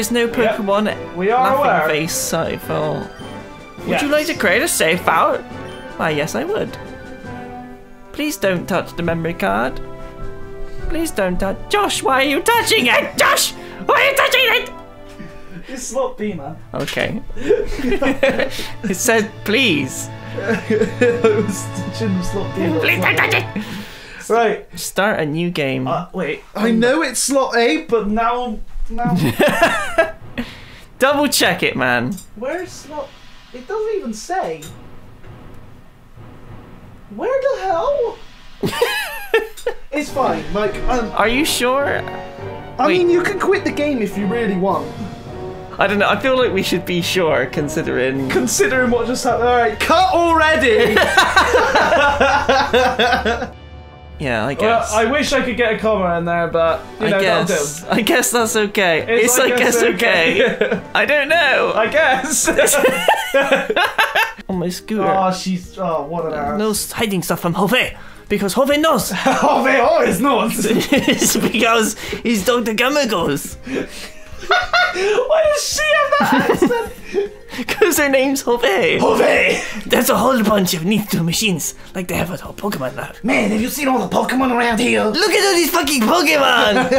is no Pokemon We are laughing aware. face Cipher. Would Yes. you like to create a safe out? Why, yes, I would. Please don't touch the memory card. Please don't touch. Josh, why are you touching it? Josh, why are you touching it? It's Slot B, man. Okay. it said please. I was touching Slot B. not Please don't touch it. Right. Start a new game. Uh, wait. I know it's Slot A, but now. Now. Double check it, man. Where's Slot. It doesn't even say. Where the hell? it's fine. Mike. um, Are you sure? I Wait. mean, you can quit the game if you really want. I don't know. I feel like we should be sure, considering. Considering what just happened. Alright, cut already! Yeah, I well, guess. I wish I could get a comma in there, but, you know, I guess. I guess that's okay. It's, I guess, okay. I don't know. I guess. On my scooter. oh, she's. Oh, what an ass. no hiding stuff from Hove because Hove knows. They always not. it's because he's Dr. Gamagos. Why does she have that accent? Because her name's Hove. Hove! There's a whole bunch of neat Nintendo machines like they have at our Pokemon Lab. Man, have you seen all the Pokemon around here? Look at all these fucking Pokemon!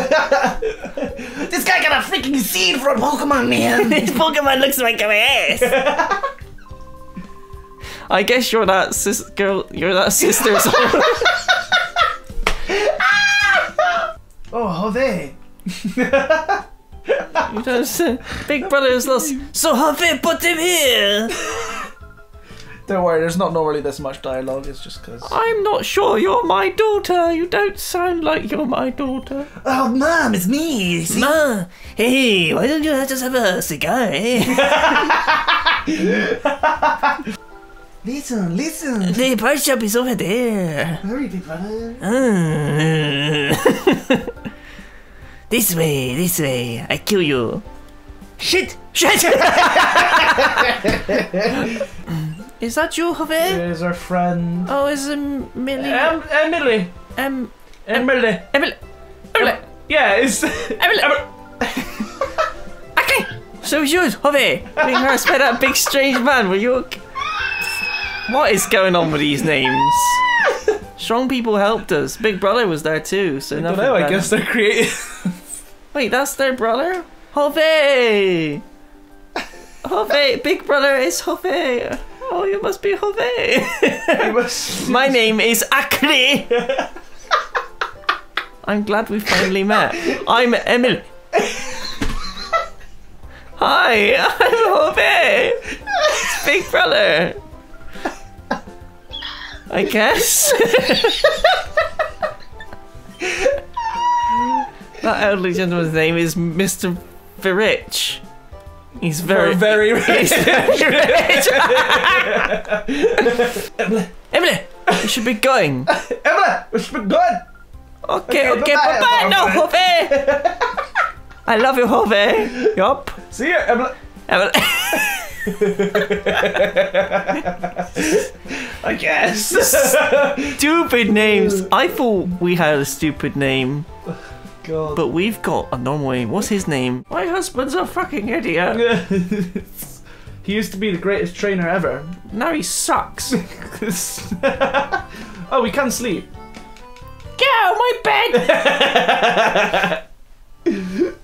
This guy got a freaking seed for a Pokemon, man! this Pokemon looks like my ass. I guess you're that sis- girl. You're that sister's. oh, Hove! you know, so- Big brother is lost. So Hove put him here. Don't worry, there's not normally this much dialogue, it's just because. I'm not sure you're my daughter. You don't sound like you're my daughter. Oh, Mom, it's me! See? Ma, hey, why don't you just have a cigar? Eh? Listen, listen! the part shop is over there. Hurry, big brother. Mm. This way, this way. I kill you. Shit! Shit! is that you, Jove? Here's our friend. Oh, is it Millie? Em- Emily! Um, Emily! Emily. Emily. Yeah, it's. Emily. Okay. So it's yours, Jove. Being harassed by that big strange man. Were you? ok- What is going on with these names? Strong people helped us. Big brother was there too, so I don't nothing know, I guess they're creative. Wait, that's their brother? Hove! Hove! Big brother is Hove! Oh, you must be Hove! My name is Akri! I'm glad we finally met. I'm Emily. Hi, I'm Hove! It's Big brother! I guess. that elderly gentleman's name is Mr. Verich. He's very, very He's very rich. Emily, we should be going. Emily, we should be good! Okay, Okay, okay, bye now, Hove. I love you, Hove. Yup. See you, Emily! Emily. I guess. stupid names. I thought we had a stupid name, God. but we've got a normal name. What's his name? My husband's a fucking idiot. he used to be the greatest trainer ever. Now he sucks. oh, we can't sleep. Get out of my bed!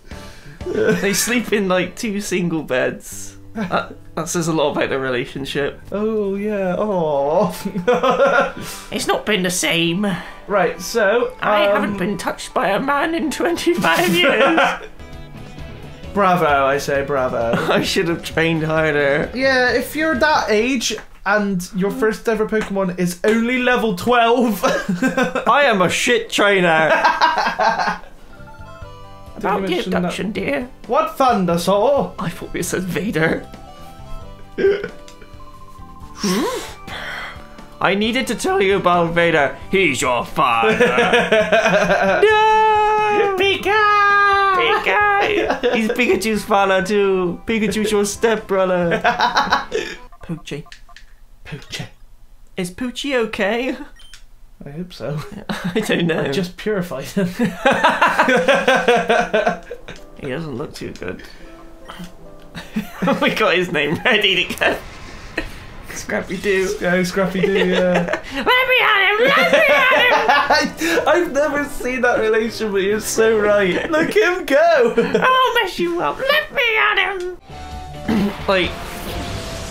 they sleep in like two single beds. That, that says a lot about the relationship. Oh yeah. Oh. It's not been the same. right. So I um, haven't been touched by a man in 25 years. Bravo! I say bravo. I should have trained harder. yeah, if you're that age and your first ever Pokemon is only level twelve. I am a shit trainer. About the mention that. abduction, dear. what thunder Thundersaw? I thought it said Vader. I needed to tell you about Vader. He's your father. no! Pika! Pika! He's Pikachu's father too. Pikachu's your stepbrother. Poochie. Poochie. Is Poochie okay? I hope so. I don't know. Just purified him. He doesn't look too good. Oh we got his name ready to go. Scrappy Doo. Go Scrappy Doo, yeah. Let me at him! Let me at him! I've never seen that relation, but you're so right. Look him go! I'll mess you up. Let me at him! like,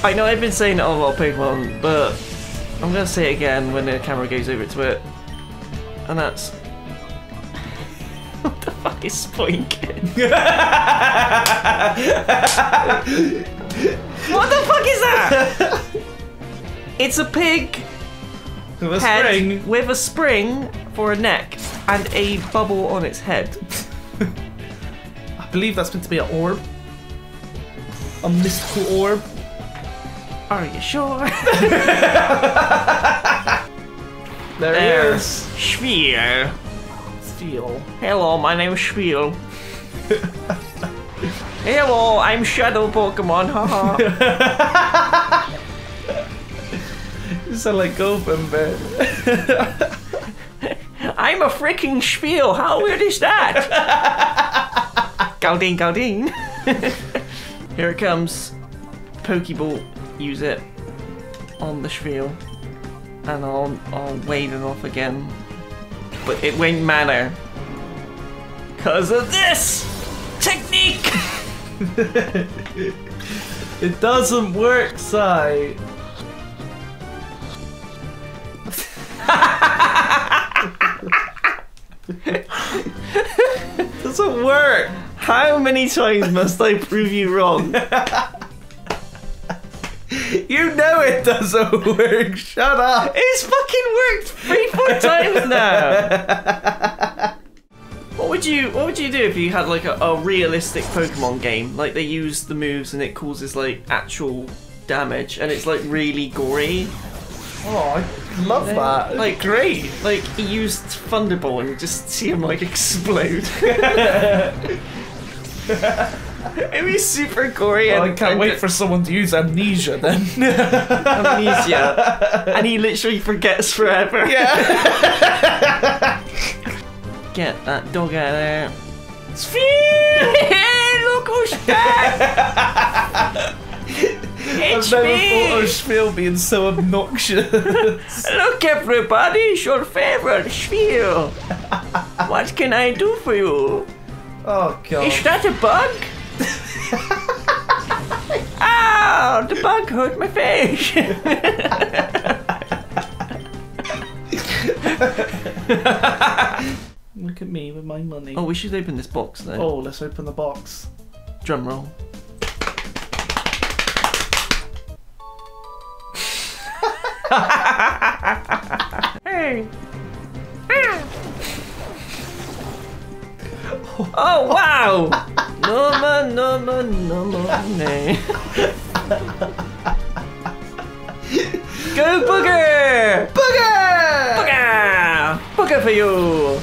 I know I've been saying it all about Pokemon, but I'm gonna say it again when the camera goes over to it. And that's. What the fuck is what the fuck is that? it's a pig With a head spring. with a spring for a neck and a bubble on its head. I believe that's meant to be an orb. A mystical orb. Are you sure? There There. he is. Spiel. Hello, my name is Spiel. Hello, I'm Shadow Pokemon, haha. You sound like Goldblum, man. I'm a freaking Spiel, how weird is that? Galdine, Galdine. Here it comes. Pokeball, use it on the Spiel. And I'll, I'll wade it off again. But it won't matter. Because of this technique! It doesn't work, Sai. doesn't work. How many times must I prove you wrong? It doesn't work. Shut up. It's fucking worked three, four times now. What would you What would you do if you had like a, a realistic Pokemon game? Like they use the moves and it causes like actual damage, and it's like really gory. Oh, I love that. Like great. Like he used Thunderbolt, and you just see him like explode. It'd be super gory. And, I can't wait for someone to use amnesia then. amnesia, and he literally forgets forever. yeah. Get that dog out of there. Look who's back! I've never me! thought of Spiel being so obnoxious. Look, everybody, it's your favorite Spiel. what can I do for you? oh god. Is that a bug? Ow! Oh, the bug hurt my face. Look at me with my money. oh, we should open this box though. Oh, let's open the box. Drum roll. hey. Oh wow! No man, no man, no man. Go booger! Booger! Booger! Booger for you!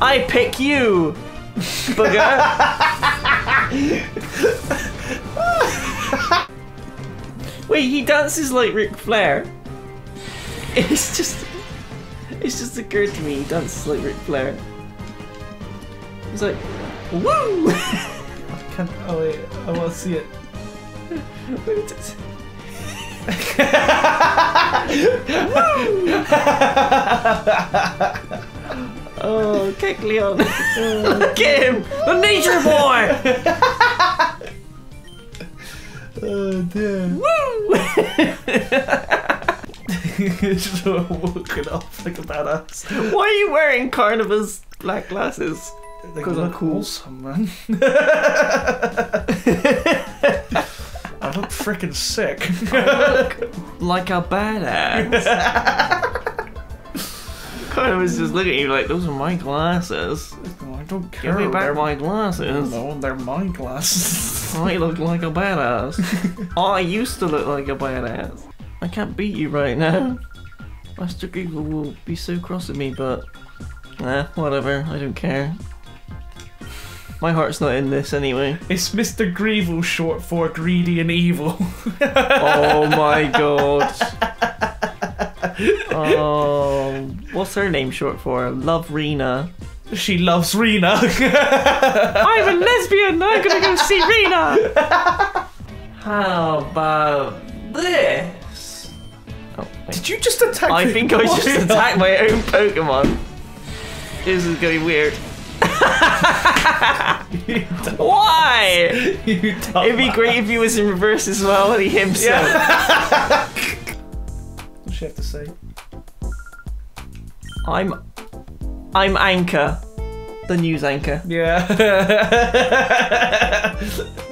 I pick you! Booger! Wait, he dances like Ric Flair. It's just. It's just occurred to me he dances like Ric Flair. He's like, woo! I can't. oh wait, I want to see it. Woo! Oh, kick Leon. Get him! The nature boy! Oh dear. Woo! Just walking off like a badass. Why are you wearing Carniva's black glasses? They look cool. awesome, man. I look freaking sick. Like a badass. Carniva's just looking at you like, those are my glasses. I don't care. Give me back they're, my glasses. No, they're my glasses. I look like a badass. I used to look like a badass. I can't beat you right now. Master Google will be so cross at me, but eh, whatever. I don't care. My heart's not in this anyway. It's Mr. Greevil short for greedy and evil. Oh my god. Oh, what's her name short for? Love Rena. She loves Rena. I'm a lesbian. I'm gonna go see Rena. How about this? Oh. Did you just attack? I think I just attacked my own Pokemon. This is gonna weird. Why? It'd be great if he was in reverse as well and he himself. What's she have to say? I'm I'm Anchor. The news anchor. Yeah.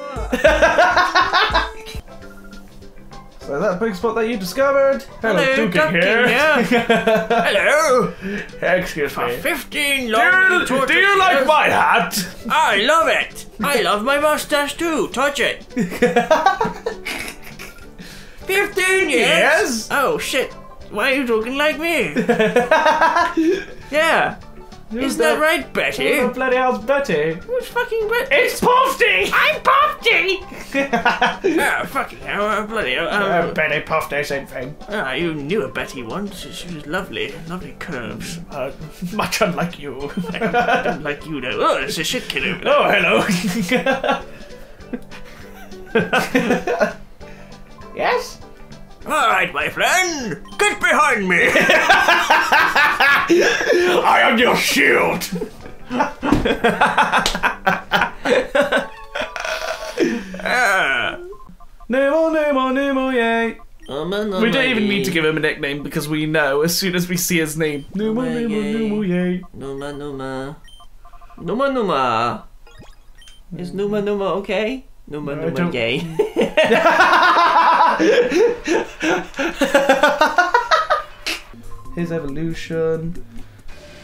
that big spot that you discovered. Hello, Duke Ducky here. Hello. Excuse me. 15 Do you, do you like my hat? I love it. I love my mustache too. Touch it. 15 years? Yes. Oh shit. Why are you talking like me? yeah. Isn't that right, Betty? Who the bloody hell's Betty? Who's fucking Betty? It's Pofty! I'm Popty! Ah, fucking hell, uh, bloody hell. Uh, Um, Betty Pofty, same thing. ah, you knew a Betty once. She was lovely. Lovely curves. Uh, much unlike you. I don't like you though. Oh, there's a shit kid over there. oh, hello. yes? Alright, my friend. Get behind me. I am your shield. Ah. Nemo, Nemo, Nemo, yay. We don't even need to give him a nickname because we know as soon as we see his name. Nemo, Nemo, Nemo, yay. Numa Numa. Numa Numa. Is Numa Numa okay? Numa I Numa don't- gay. His evolution.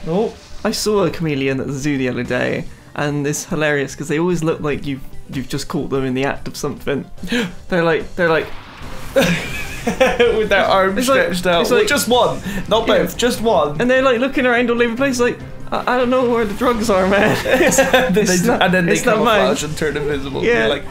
Oh, I saw a chameleon at the zoo the other day, and it's hilarious because they always look like you you've just caught them in the act of something. They're like they're like with their arms It's like- stretched out. it's like- just one, not Yeah. both, just one. and they're like looking around all over the place like I, I don't know where the drugs are, man. and they, It's not- and then they it's not mine. camouflage and turn invisible. Yeah. You're like,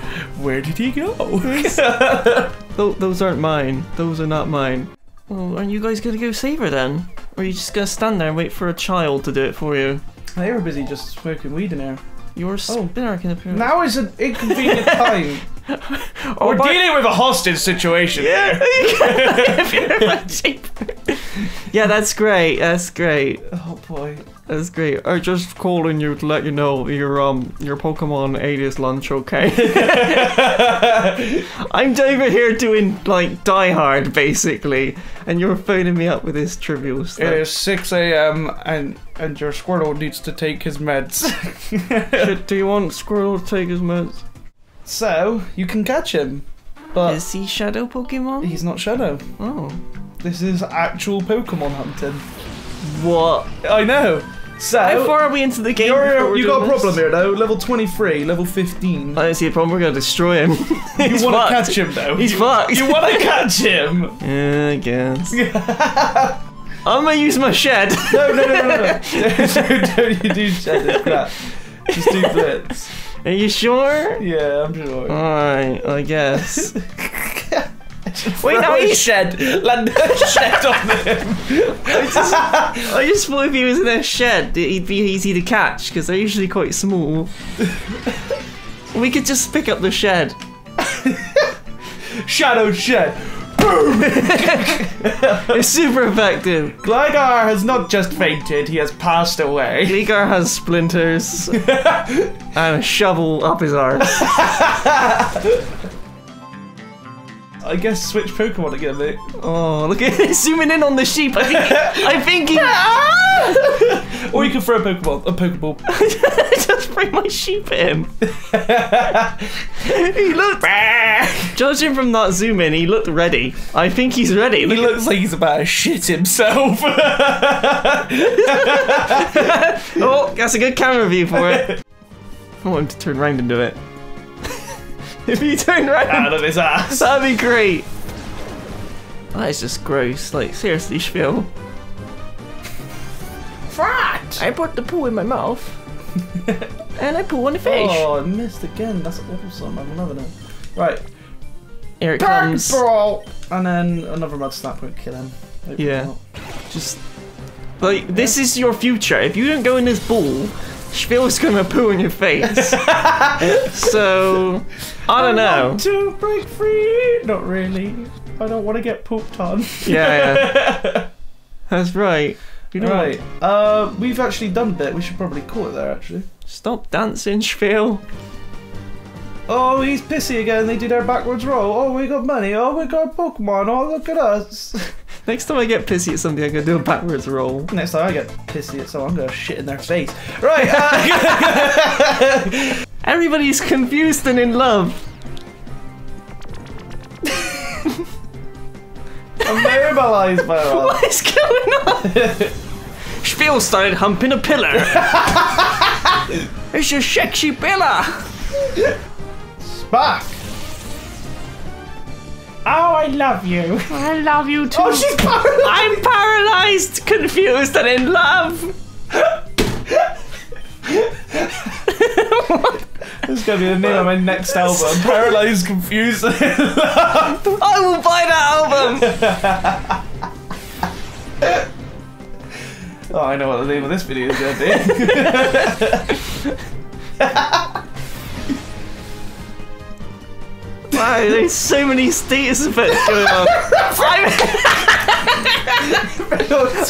where did he go? Tho- those aren't mine. Those are not mine. Well, are you guys gonna go save her then? Or are you just gonna stand there and wait for a child to do it for you? they were busy just smoking weed in there. Your Oh. spinner can appear. Now is an inconvenient time. Oh, We're but- dealing with a hostage situation Yeah. here. yeah, that's great. That's great. Oh boy. That's great. I'm just calling you to let you know your um your Pokemon alias lunch okay. I'm over here doing like Die Hard basically, and you're phoning me up with this trivial It stuff. is 6 a.m. and and your Squirtle needs to take his meds. Shit, do you want Squirrel to take his meds? So you can catch him, but Is he Shadow Pokemon? he's not Shadow. Oh. This is actual Pokemon hunting. What? I know. So How far are we into the game? you're, you got a problem this? here though. Level 23, level 15. I don't see a problem. We're gonna destroy him. you want to catch him though. He's you, fucked. You want to catch him? Yeah, I guess. I'm gonna use my shed. No, no, no, no, no. don't, don't you do shed this crap. Just do blitz. Are you sure? Yeah, I'm sure. Alright, I guess. Wait, no, a he's. shed. Land a shed on him. I just thought if he was in a shed, he'd be easy to catch because they're usually quite small. we could just pick up the shed. Shadow shed. It's super effective. Gligar has not just fainted, he has passed away. Gligar has splinters and a shovel up his arse. I guess switch Pokemon again, mate. Oh, look at it zooming in on the sheep. I think, I think he. Ah! Or you can throw a Pokeball. A Pokeball. just bring my sheep in. he looked. Judging from that zoom in, he looked ready. I think he's ready. He Look at- looks like he's about to shit himself. oh, that's a good camera view for it. I want him to turn around and do it. If he turned around, Out of his ass. that'd be great. That is just gross. Like seriously, Spiel. Frat! I put the poo in my mouth, and I poo on the fish. Oh, I missed again. That's awesome. I'm loving it. Right. Here it comes. And then another mud snap won't kill him. Yeah. Just Like, this is your future. If you don't go in this ball, Spiel's gonna poo in your face. so, I don't know. want to break free. Not really. I don't want to get pooped on. Yeah, yeah. That's right. You know Right. Uh, we've actually done a bit. We should probably call it there, actually. Stop dancing, Spiel. Oh, he's pissy again. They did their backwards roll. Oh, we got money. Oh, we got Pokemon. Oh, look at us. Next time I get pissy at something, I'm gonna do a backwards roll. Next time I get pissy at someone, I'm going to shit in their face. Right. Uh, Everybody's confused and in love. I'm mobilized by that. What is going on? Spiel started humping a pillar. it's a sexy pillar. Back. Oh, I love you. I love you too. Oh, she's paralyzed. I'm paralyzed, confused, and in love. This is going to be the name of my next album. Paralyzed, confused. and in love. I will buy that album. Oh, I know what the name of this video is going to Wow, there's so many status effects going on.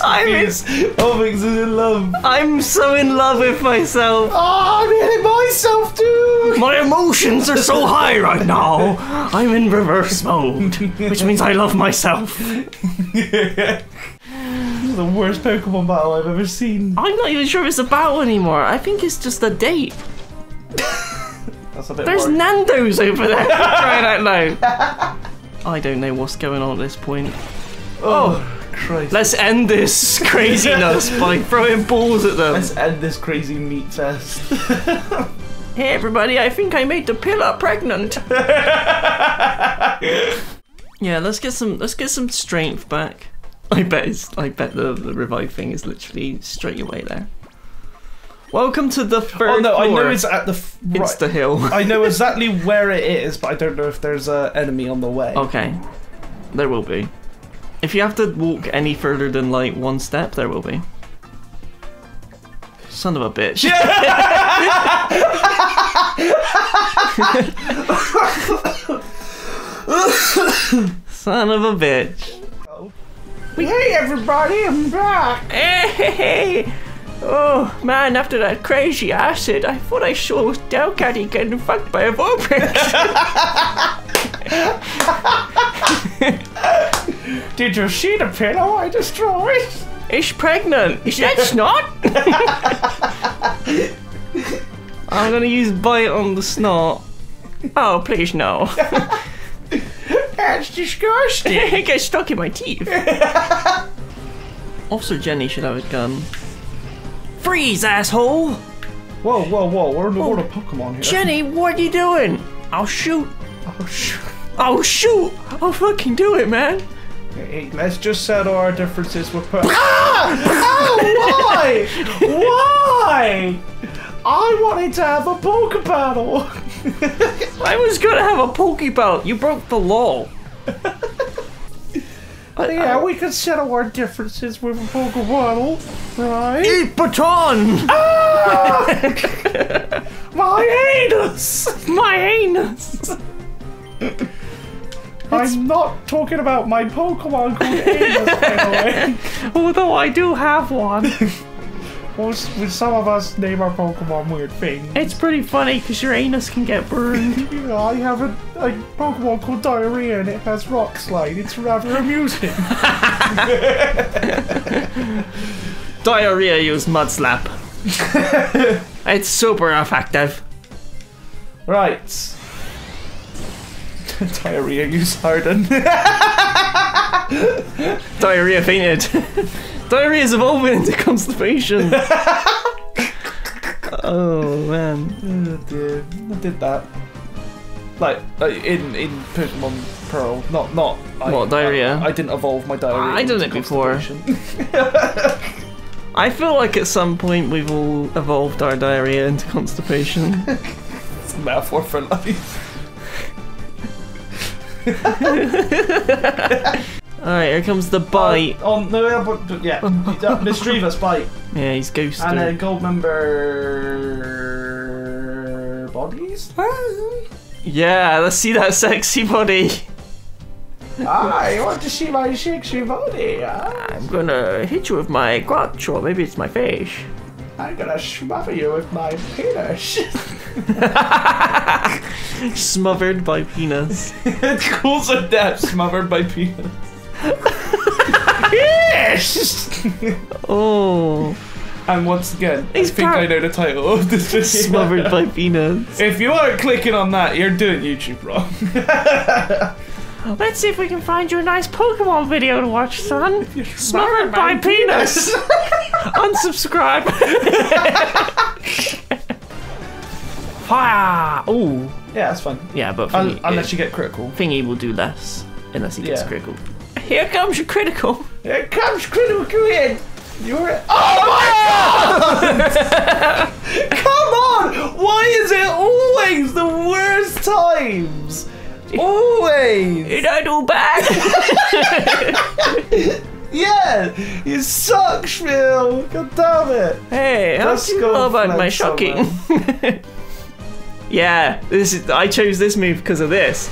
I'm, Confused. Oh, is in love. I'm so in love with myself. Oh, I'm hitting myself too. My emotions are so high right now. I'm in reverse mode, which means I love myself. This is the worst Pokemon battle I've ever seen. I'm not even sure if it's a battle anymore. I think it's just a date. That's a bit There's. Nando's over there. Crying out loud. I don't know what's going on at this point. Oh, oh Christ. Let's end this craziness by throwing balls at them. Let's end this crazy meat fest. Hey everybody, I think I made the pillar pregnant. yeah, let's get some let's get some strength back. I bet it's, I bet the, the revive thing is literally straight away there. Welcome to the oh, third oh no, I know it's at the. F- right. It's the hill. I know exactly where it is, but I don't know if there's an enemy on the way. okay. There will be. If you have to walk any further than like one step, there will be. Son of a bitch. Son of a bitch. We Hey everybody, I'm back. Hey! Oh man, after that crazy acid, I thought I saw Delcatty getting fucked by a vortex. Did you see the pillow I destroyed? It's pregnant. Is that snot? I'm gonna use bite on the snot. Oh, please no. That's disgusting. it gets stuck in my teeth. Officer Jenny should have a gun. Freeze, asshole! Whoa, whoa, whoa! We're in the world of Pokemon here. Jenny, what are you doing? I'll shoot. Oh, sh- I'll shoot. I'll fucking do it, man. hey, let's just settle our differences with. Po- ah! Oh, why? why? I wanted to have a poke battle. I was gonna have a Pokeball. You broke the law. yeah, uh, we can settle our differences with a battle, right? Eat baton! Ah! My anus. My anus! I'm not talking about my Pokemon called anus, by the way. Although I do have one. Most, some of us name our Pokemon weird things. It's pretty funny because your anus can get burned. Yeah, I have a, a Pokemon called Diarrhea and it has Rock Slide. It's rather amusing. Diarrhea use mud slap. it's super effective. right. Diarrhea use Harden. Diarrhea fainted. Diarrhea is evolving into constipation. oh man. oh dear. I did that. Like, like in in Pokemon Pearl, not not. I, What, diarrhea? I, I didn't evolve my diarrhea. I done it before. I feel like at some point we've all evolved our diarrhea into constipation. it's a metaphor for life. Alright, here comes the bite. Oh, oh no, yeah, but, but yeah, bite, yeah, he's ghosted. and then gold member bodies. yeah, let's see that sexy body. I want to see my sexy body. ah. I'm gonna hit you with my crotch, or Maybe it's my fish. I'm gonna smother you with my penis. Smothered by penis. it calls a death smothered by penis. Yes. Oh, And once again, He's I think I know the title of this video. smothered by penis. If you aren't clicking on that, you're doing YouTube wrong. Let's see if we can find you a nice Pokemon video to watch, son. Smothered by penis. Unsubscribe. Fire. Oh, yeah, that's fun. yeah, but thingy, unless you get critical. thingy will do less unless he gets Yeah. critical. Here comes your critical. Here comes critical in. You're. Oh, oh my god! Come on! Why is it always the worst times? Always! Did I do bad? Yeah! You suck, Phil! God damn it! hey, how do you know about my shocking? yeah, this is. I chose this move because of this.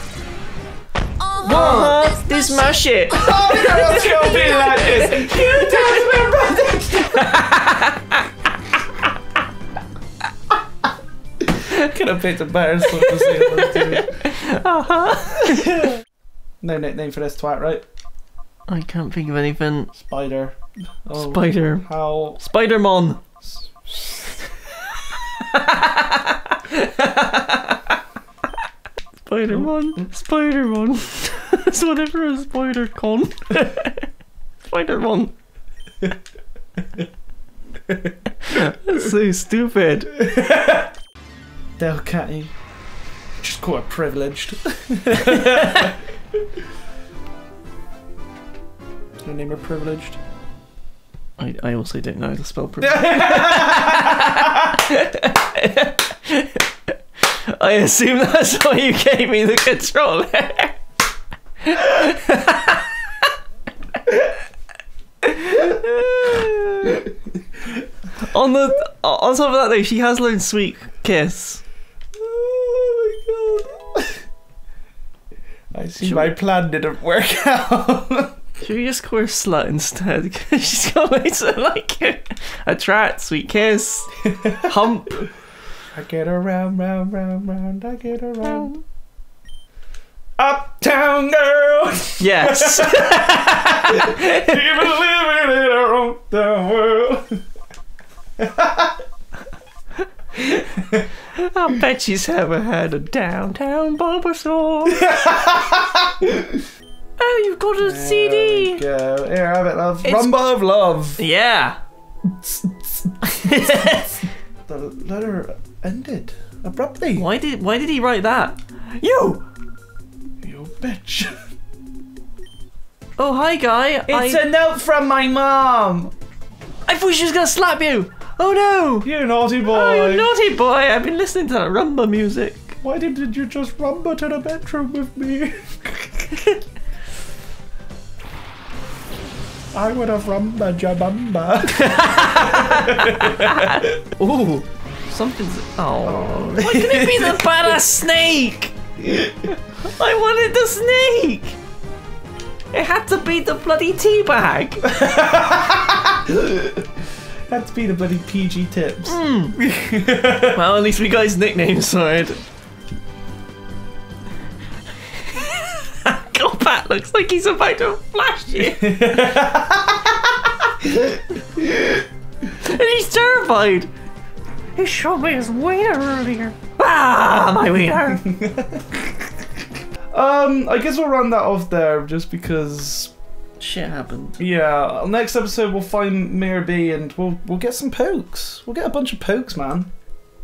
Uh-huh, this is my shit. Oh, no, let's go be like this! You Could have picked a better song to say that to. Uh-huh. No nickname for this twat, right? I can't think of anything. Spider. Oh, Spider. How. Spider-Man. Spider-Man. Spider-Man. It's whatever a spider con. Spider-Man. That's so stupid. Delcatty. Just call her privileged. Gonna name her privileged. I, I also don't know how to spell privilege. I assume that's why you gave me the controller. On the on top of that though, she has learned sweet kiss. Oh my god. I see Should my we- plan didn't work out. Should we just call her slut instead? Because she's got loads of like attract, sweet kiss, hump. I get around, round, round, round, I get around. Uptown girl, Yes. even living in her own world. I bet she's ever had a downtown barber store. oh, you've got a CD. Go. Here, have it, love. It's- Rumba of love. Yeah. The letter ended abruptly. why did Why did he write that? You. Bitch. Oh hi, guy. It's I, a note from my mom. I thought she was gonna slap you. Oh no. You naughty boy. Oh, you naughty boy! I've been listening to that rumba music. Why didn't you just rumba to the bedroom with me? I would have rumba jabamba. Ooh, something's. Oh, why can it be the badass snake? I wanted the snake. It had to be the bloody tea bag. Had to be the bloody PG tips. Hmm. well, at least we got his nickname sorted. God, Pat looks like he's about to flash you. and he's terrified. He showed me his wiener earlier. Ah, my wiener. Um, I guess we'll run that off there just because. Shit happened. Yeah, next episode we'll find Miror B and we'll we'll get some pokes. We'll get a bunch of pokes, man.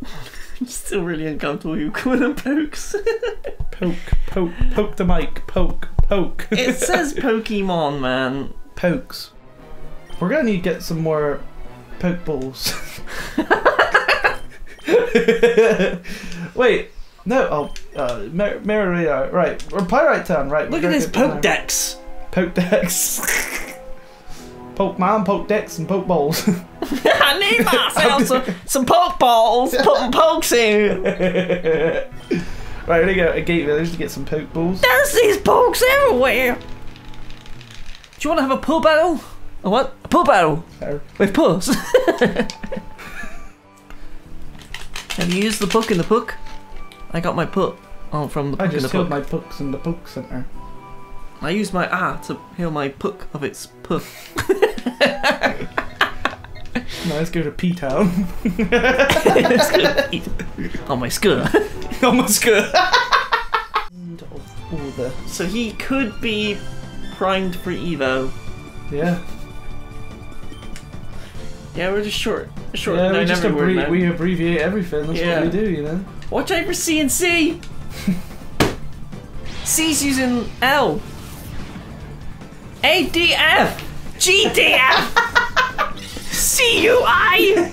I'm still really uncomfortable you calling them pokes. Poke, poke, poke the mic, poke, poke. it says Pokemon, man. pokes. We're gonna need to get some more poke balls. Wait, no. Oh, uh, Mer- Merida, right? Or Pyrite Town, right? Look at this poke down Poke there. poke Pokedex. Pokemon, Pokedex, and Pokeballs. I need myself some, some poke balls. Put some pokes in. right, we're gonna go to Gate Village to get some Pokeballs. There's these pokes everywhere. Do you want to have a pull battle? A what? A pull battle with puss. Have you used the book in the book? I got my put. Oh, from the I book in the just book. my Pooks in the Poke Center. I used my ah to heal my puck of its puck. Now let's go to P Town. let's on my skull. Almost good. End of all the. So he could be primed for Evo. Yeah. Yeah, we're just short. Short. yeah, we just never word abbre- we abbreviate everything. That's Yeah. what we do, you know. Watch out for C and C. C's using L. A D F. G D F. C U I.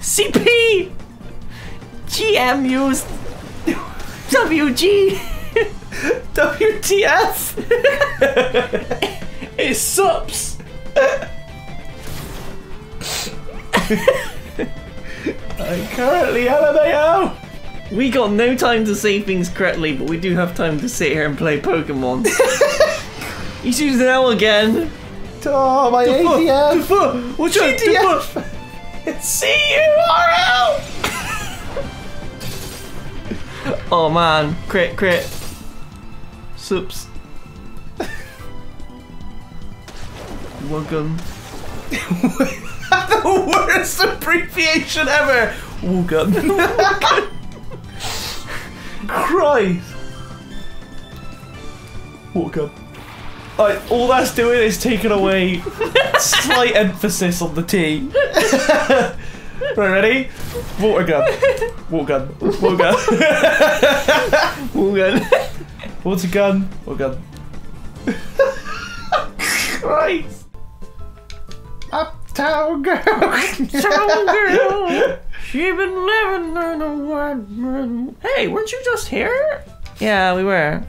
C P. G M used. W G. WTF? It's sups. I currently LMAO. We got no time to say things correctly, but we do have time to sit here and play Pokemon. He's using L again. Oh, my ATF. What's your GTF. C U R L. Oh man, crit, crit. Soups. Welcome. worst abbreviation ever. Wogan. Christ. Wogan. Like, all that's doing is taking away slight emphasis on the T. right, ready? Water gun. Water gun. Water gun. Welcome. Water gun. Water gun. Christ. Uptown girl. Town girl. She been living in a wide room. Hey, weren't you just here? Yeah, we were.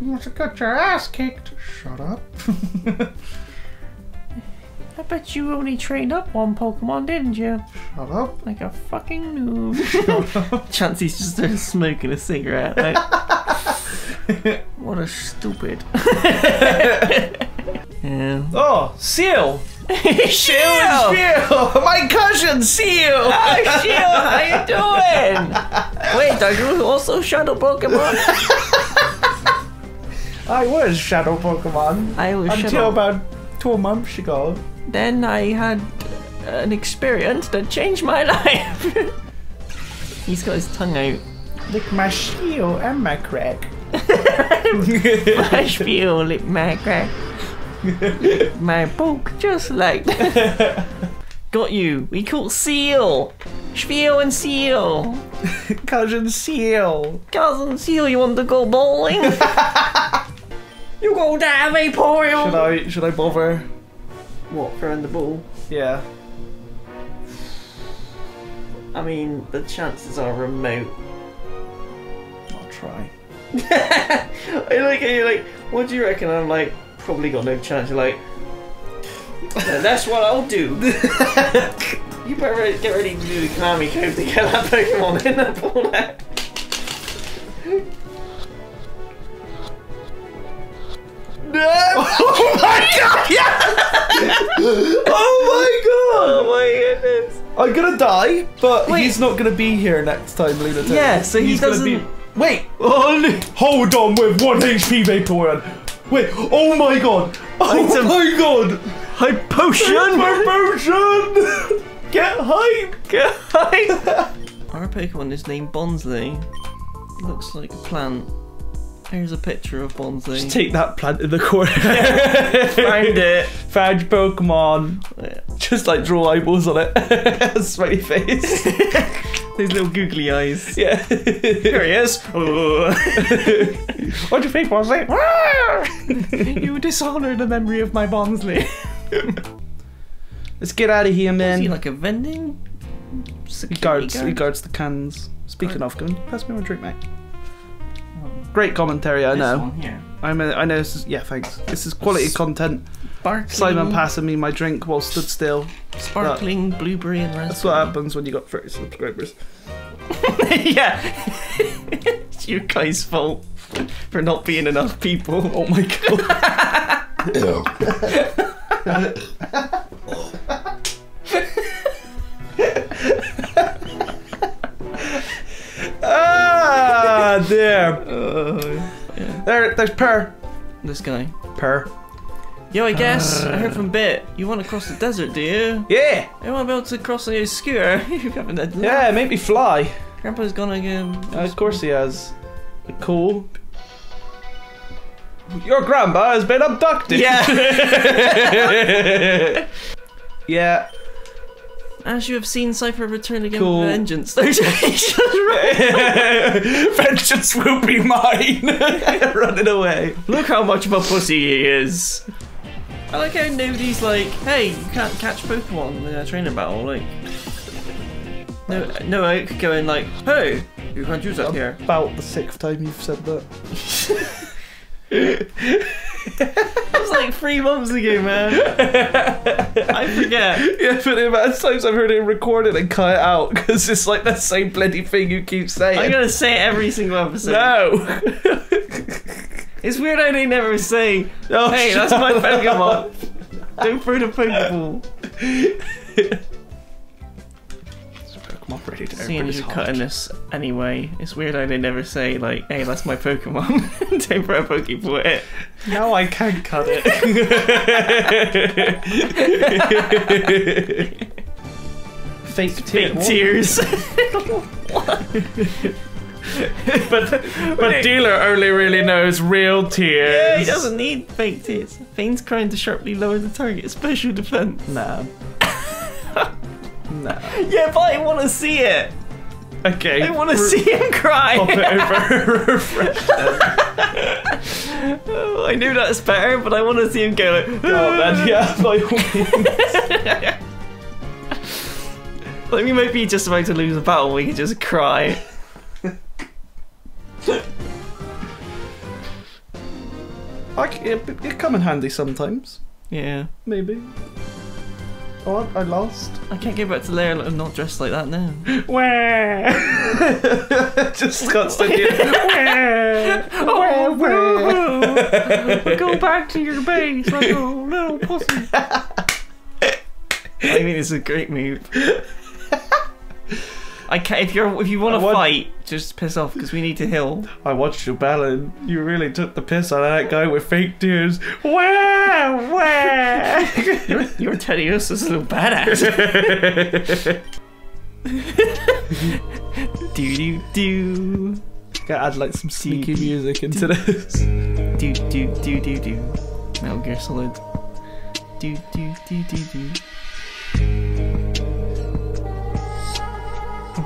You must have got your ass kicked. Shut up. I bet you only trained up one Pokemon, didn't you? Shut up. Like a fucking noob. Chansey's just there smoking a cigarette. Like, what a stupid. yeah. Oh, Seal. Shield! Seal. My cousin Seal. Oh, Shield, how you doing? Wait, are you also Shadow Pokemon? I was Shadow Pokemon I was until Shadow. about two months ago. Then I had uh, an experience that changed my life. He's got his tongue out. Lick my Seal and my crack. I feel like my crack. my poke just like that. Got you. We call Seal. Spiel and Seal. cousin Seal. Cousin Seal, you want to go bowling? you go down eh, a Should. I? Should I bother? What, throwing the ball? Yeah. I mean, the chances are remote. I'll try. I like you're like, what do you reckon? I'm like, probably got no chance. You're like, that's what I'll do. you better get ready to do the Konami code to get that Pokemon in the ball out. oh my god! Yeah! oh Oh my goodness. I'm gonna die, but Wait. he's not gonna be here next time, Lunatic. Yeah, so he he's gonna doesn't- be. Wait! Oh, hold on with one HP Vaporeon. Wait! Oh my god! Oh Item. my god! Hi, potion! Promotion! Get hype! Hi! Our Pokemon is named Bonsly. Looks like a plant. Here's a picture of Bonsly. Just take that plant in the corner. Find it. Found your Pokemon. Just like draw eyeballs on it. Smiley face. Those little googly eyes. Yeah. Here he is. what do you think, Bonsly? you dishonor the memory of my Bonsly. Let's get out of here, man. he like a vending? He guards, he guard? guards the cans. Speaking Guard. of, can and pass me my drink, mate. Great commentary, I know. I'm a, I know this is yeah. Thanks. This is quality content. Sparkling, Simon passing me my drink while stood still. sparkling blueberry and raspberry. That's what happens when you got 30 subscribers. yeah. it's your guy's fault for not being enough people. Oh my god. ah, there. There, there's Per. This guy. Per. Yo, I guess I heard from Bit. You want to cross the desert, do you? Yeah. You want to be able to cross on your scooter? you haven't had Yeah, make me fly. Grandpa's gonna go. Uh, of course he has. Cool. Your grandpa has been abducted. Yeah. yeah. As you have seen, Cipher return again Cool. with vengeance. Vengeance will be mine. Running away. Look how much of a pussy he is. I like how nobody's like, hey, you can't catch Pokemon in a training battle. Like, no, no oak going like, hey, you can't use that here. About the sixth time you've said that. That was like three months ago, man. I forget. Yeah, but the amount of times I've heard it recorded and cut it out because it's like the same bloody thing you keep saying. I'm gonna say it every single episode. no. It's weird how they never say, Oh, hey, that's my Pokemon. Don't throw the Pokeball. Pokemon ready to Seeing open his you're heart. cutting this anyway, it's weird how they never say like, "Hey, that's my Pokemon." Don't throw a Pokeball at it. Now I can't cut it. Fake, tear- Fake tears. but but dealer only really knows real tears. Yeah, he doesn't need fake tears. Feigns crying to sharply lower the target. Special defense. Nah. Nah. Yeah, but I want to see it. Okay. I want to see him cry. Pop it over. refresh. Oh, I knew that's better, but I want to see him go like. Oh man, yeah, by all means. Like we might be just about to lose a battle, we can just cry. I it, it come in handy sometimes. Yeah. Maybe. I lost. I can't go back to Lair and not dressed like that now. Where? Just constantly. Oh, boo-boo. Go back to your base like a little pussy. I mean, it's a great move. I can't. If you're, if you want to fight, just piss off because we need to heal. I watched you, Balin. You really took the piss out of that guy with fake tears. Where? Where? You're, you're Teddiursa, a little badass. do do do Gotta add like some sneaky music into this. do do do do do. Metal Gear Solid. Do do do do do.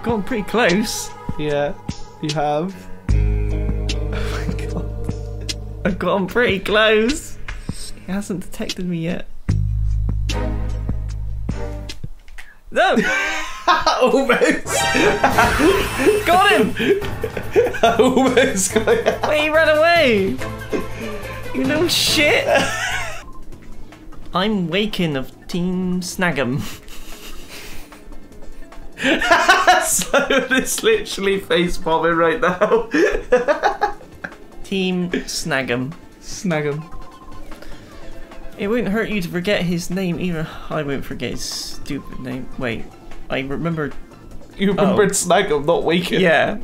Gone pretty close. Yeah, you have. Oh my god. I've gone pretty close. He hasn't detected me yet. No! Almost. Got him! Almost. Wait, he ran away! You little shit! I'm Wakin of Team Snag'em. so it's literally face bombing right now. Team Snag'em. Snag him. It wouldn't hurt you to forget his name either. I won't forget his stupid name. Wait, I remember. You remembered oh. snag him, not waking. Yeah,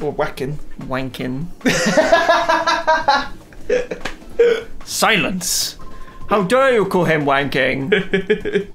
Or whacking. wanking. Silence! How dare you call him wanking?